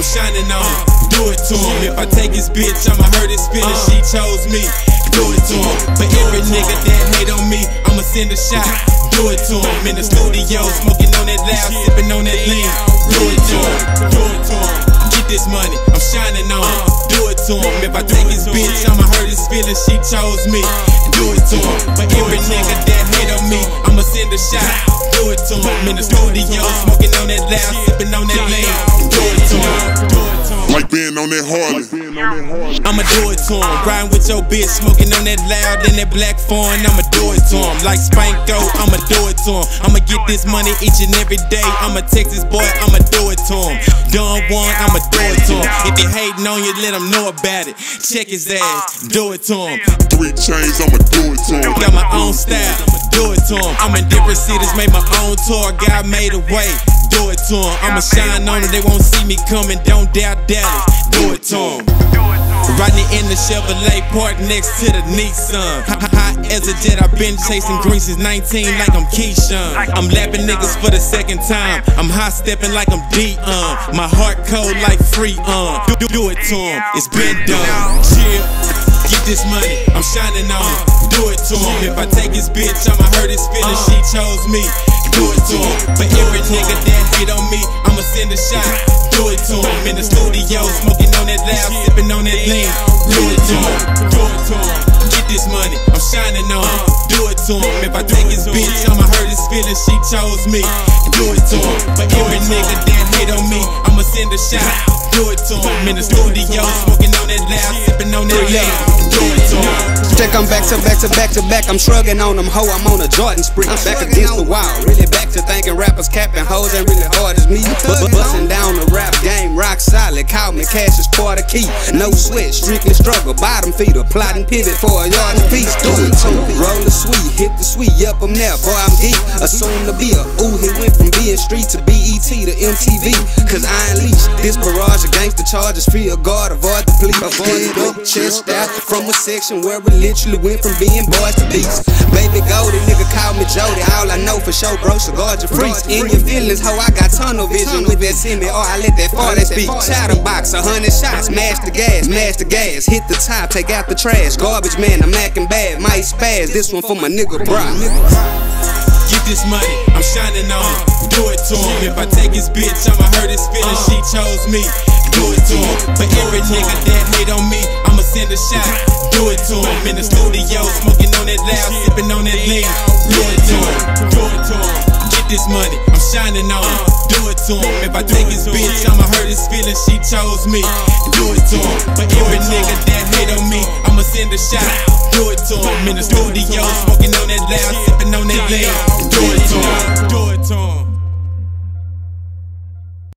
I'm shining on. Do it to him. If I take his bitch, I'ma hurt his feelings. She chose me. Do it to him. For every nigga that hate on me, I'ma send a shot. Do it to him. In the studio, smoking on that loud, sipping on that lean. Do it to him. Do it to him. Get this money. I'm shining on him. Do it to him. If I take his bitch, I'ma hurt his feelings. She chose me. Do it to him. For every nigga that hate on me, I'ma send a shot. Do it to him. In the studio, smoking on that loud, sipping on that lean. Being on that Harley. I'ma do it to him. Grind with your bitch, smoking on that loud and that black foreign. I'ma do it to him. Like Spanko, I'ma do it to him. I'ma get this money each and every day. I'm a Texas boy, I'ma do it to him. Done one, I'ma do it to him. If they hating on you, let them know about it. Check his ass, do it to him. Three chains, I'ma do it to him. Got my own style, do it to him. I'm in different cities, made my own tour. God made a way, do it to him. I'ma shine on them, they won't see me coming. Don't doubt Dallas, do it to him. Riding in the Chevrolet park next to the Nissan. Hot as a jet, I've been chasing green since 19 like I'm Keyshawn. I'm lapping niggas for the second time. I'm high stepping like I'm D um. My heart cold like free um. Do, do it to him, it's been done. Chill. Get this money, I'm shining on it. Do it to him. If I take his bitch, I'ma hurt his feelings. She chose me. Do it to him. For every nigga that hate on me, I'ma send a shot. Do it to him. In the studio, smoking on that loud, sipping on that lean. Do it to him. Do it to him. Get this money, I'm shining on it. Do it to him. If I take his bitch, I'ma hurt his feelings. She chose me. Do it to him. For every nigga that hate on me, I'ma send a shot. Do it to him. In the studio, smoking on that loud, sipping on that lean. Do it. Check, I'm back to back to back to back. I'm shrugging on them, ho. I'm on a Jordan spree. I'm back against the wall. Really back to thinking rappers capping hoes ain't really hard as me. But busting down the rap game, rock solid. Call me cash is part of key. No sweat, strictly struggle. Bottom feeder, plotting pivot for a yard and piece. Do it. Roll the sweet, hit the sweet. Yep, I'm there, boy. I'm geek. Assume to be a ooh. He went from being street to BET to MTV. Cause I unleash this barrage of gangster charges. Field guard, avoid the police. Avoid up, chest out from a section where we literally went from being boys to beasts. Baby Goldie, nigga call me Jody. All I know for sure, bro, cigar your freaks. In your feelings, how I got tunnel vision with that semi, or oh, I let that fall that speak. box, a hundred shots, smash the gas, smash the gas, hit the top, take out the trash. Garbage man, I'm acting bad, might spaz. This one for my nigga, bro. Get this money, I'm shining on it. Do it to him. If I take his bitch, I'ma hurt his feelings. She chose me. Do it to him. For every nigga that hate on me, I'ma send a shot. To him. In the studio, smoking on that loud, sipping on that lean. Do it to him. Do it to him. Get this money, I'm shining on it. Do it to him. If I take his bitch, I'ma hurt his feelings. She chose me. Do it to him. For every nigga that hate on me, I'ma send a shot. Do it to him. In the studio, smoking on that loud, sipping on that lean. Him. Do it to him.